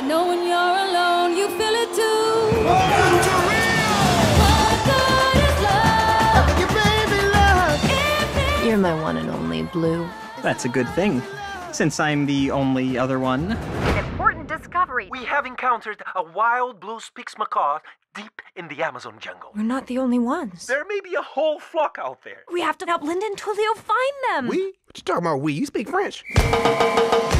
I know when you're alone, you feel it too. What good is? You're my one and only Blu. That's a good thing, since I'm the only other one. An important discovery. We have encountered a wild blue spix macaw deep in the Amazon jungle. We're not the only ones. There may be a whole flock out there. We have to help Linda and Tulio find them. We? What you talking about we? You speak French.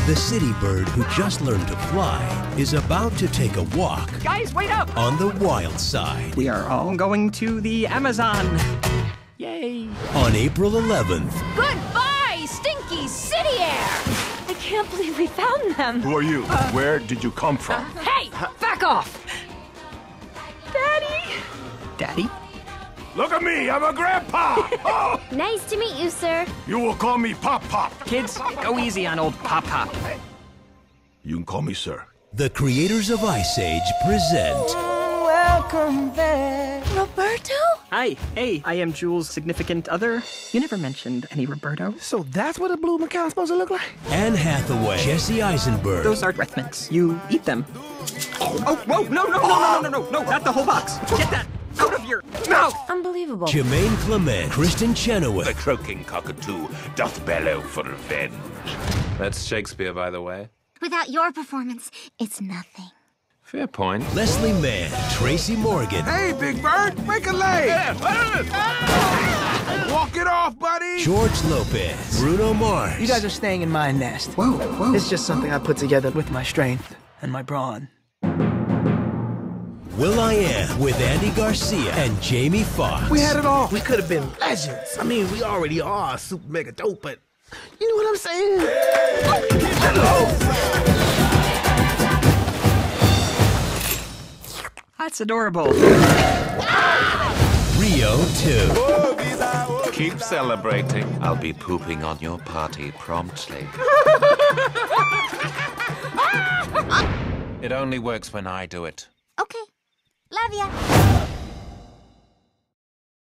The city bird who just learned to fly is about to take a walk Guys, wait up! on the wild side. We are all going to the Amazon. Yay! On April 11th, Goodbye, stinky city air! I can't believe we found them. Who are you? Uh, Where did you come from? Hey, back off! Daddy! Daddy? Look at me, I'm a grandpa! Oh, Nice to meet you, sir. you will call me Pop Pop. Kids, go easy on old Pop Pop. You can call me sir. the creators of Ice Age present Welcome back. Roberto? Hi, hey, I am Jewel's significant other. You never mentioned any Roberto. So that's what a blue macaw's supposed to look like? Anne Hathaway, Jesse Eisenberg, Those are breath mints. You eat them. Oh, whoa, no, no, no, no, no, no, no, no, not the whole box. Get that out of your mouth. Unbelievable. Jemaine Clement, Kristin Chenoweth, The croaking cockatoo doth bellow for revenge. That's Shakespeare, by the way. Without your performance, it's nothing. Fair point. Leslie Mann, Tracy Morgan, Hey, Big Bird, make a leg. Ah! Walk it off, buddy. George Lopez, Bruno Mars, You guys are staying in my nest. Whoa, whoa. It's just something I put together with my strength and my brawn. will.i.am with Andy Garcia and Jamie Foxx. We had it all. We could have been legends. I mean, we already are super mega dope, but you know what I'm saying? That's adorable. Rio 2. Keep celebrating. I'll be pooping on your party promptly. it only works when I do it. Love ya.